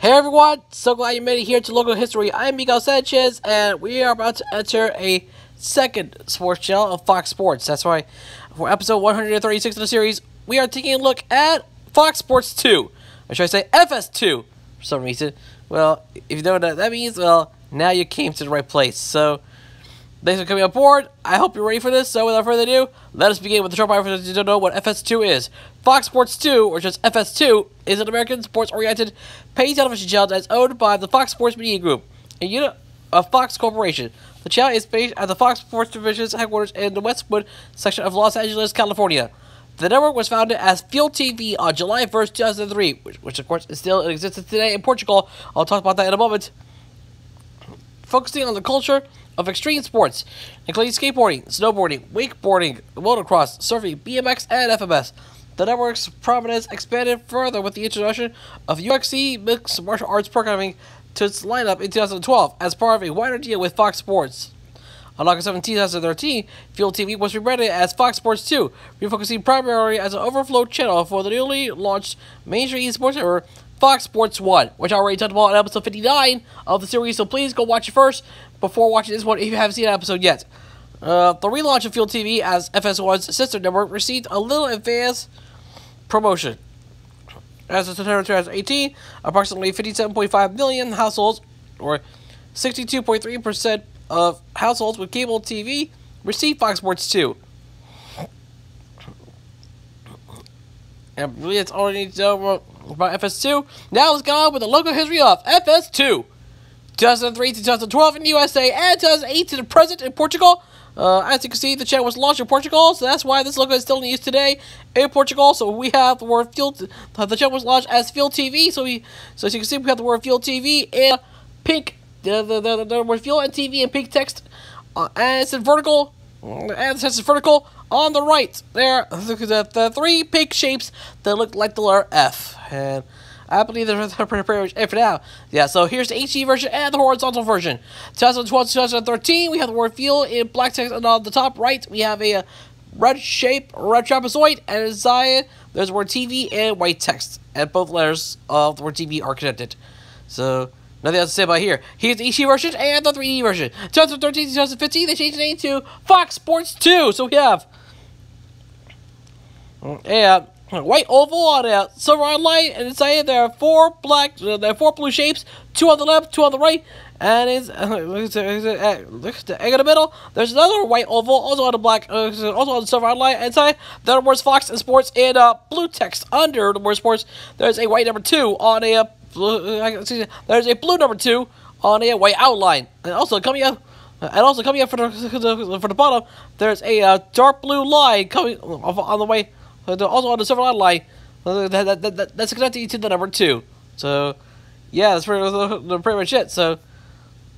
Hey everyone, so glad you made it here to Logo History. I'm Miguel Sanchez, and we are about to enter a second sports channel of Fox Sports. That's why, for episode 136 of the series, we are taking a look at Fox Sports 2. Or should I say FS2, for some reason. Well, if you know what that means, well, now you came to the right place. So, thanks for coming aboard. I hope you're ready for this. So, without further ado, let us begin with the short bio for those who don't know what FS2 is. Fox Sports 2, or just FS2, is an American sports-oriented pay television channel that is owned by the Fox Sports Media Group, a unit of Fox Corporation. The channel is based at the Fox Sports Division's headquarters in the Westwood section of Los Angeles, California. The network was founded as Fuel TV on July 1st, 2003, which, which of course is still in existence today in Portugal. I'll talk about that in a moment. Focusing on the culture of extreme sports, including skateboarding, snowboarding, wakeboarding, motocross, surfing, BMX, and FMX. The network's prominence expanded further with the introduction of UFC mixed martial arts programming to its lineup in 2012 as part of a wider deal with Fox Sports. On August 17, 2013, Fuel TV was rebranded as Fox Sports 2, refocusing primarily as an overflow channel for the newly launched mainstream sports network Fox Sports 1, which I already talked about in episode 59 of the series, so please go watch it first before watching this one if you haven't seen that episode yet. Uh, the relaunch of Fuel TV as FS1's sister network received a little advance promotion. As of September 2018, approximately 57.5 million households, or 62.3% of households with cable TV, received Fox Sports 2. And really, that's all I need to know about FS2. Now let's go on with the logo history of FS2. 2003 to 2012 in the USA, and 2008 to the present in Portugal. Uh, as you can see, the channel was launched in Portugal, so that's why this logo is still in use today in Portugal. So we have the word Fuel. The channel was launched as Fuel TV. So we, so as you can see, we have the word Fuel TV in pink. The the the, the word Fuel and TV in pink text, uh, and it's in vertical. And it says vertical on the right. There, the, the, the three pink shapes that look like the letter F, and. I believe they're pretty much it for now. Yeah, so here's the HD version and the horizontal version. 2012 2013, we have the word "Fuel" in black text, and on the top right, we have a, uh, red shape, red trapezoid, and inside there's the word TV and white text. And both letters of the word TV are connected. So, nothing else to say about here. Here's the HD version and the 3D version. 2013 2015, they changed the name to Fox Sports 2. So we have. Yeah white oval on a silver outline, and inside there are four black, uh, there are four blue shapes, two on the left, two on the right, and it's, uh, look at the egg in the middle. There's another white oval, also on the black, uh, also on the silver outline. And inside there are words Fox and Sports in uh, blue text under the word Sports. There's a white number two on a blue, uh, there's a blue number two on a white outline, and also coming up. And also coming up for the, for the bottom, there's a uh, dark blue line coming on the way also on the silver outline, that, that, that, that's connected to the number two. So, yeah, that's pretty, pretty much it. So,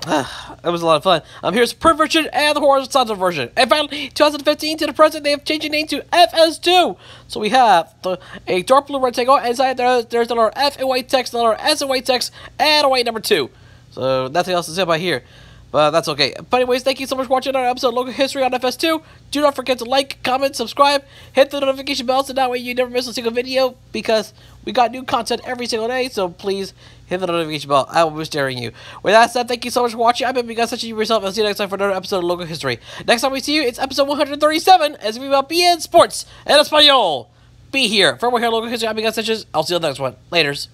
uh, that was a lot of fun. Um, here's print version and the horizontal version. And finally, 2015 to the present, they have changed the name to FS2. So we have the, a dark blue rectangle. Inside there, there's the letter F in white text, the letter S in white text, and a white number two. So nothing else to say about here. But that's okay. But anyways, thank you so much for watching our episode of Logo History on FS2. Do not forget to like, comment, subscribe, hit the notification bell so that way you never miss a single video because we got new content every single day. So please hit the notification bell. I will be staring you. With that said, thank you so much for watching. I hope you guys such a yourself. I'll see you next time for another episode of Logo History. Next time we see you, it's episode 137 as we will be in sports and Espanol. Be here. For more here Logo History, I'm Miguel Sanchez. I'll see you on the next one. Laters.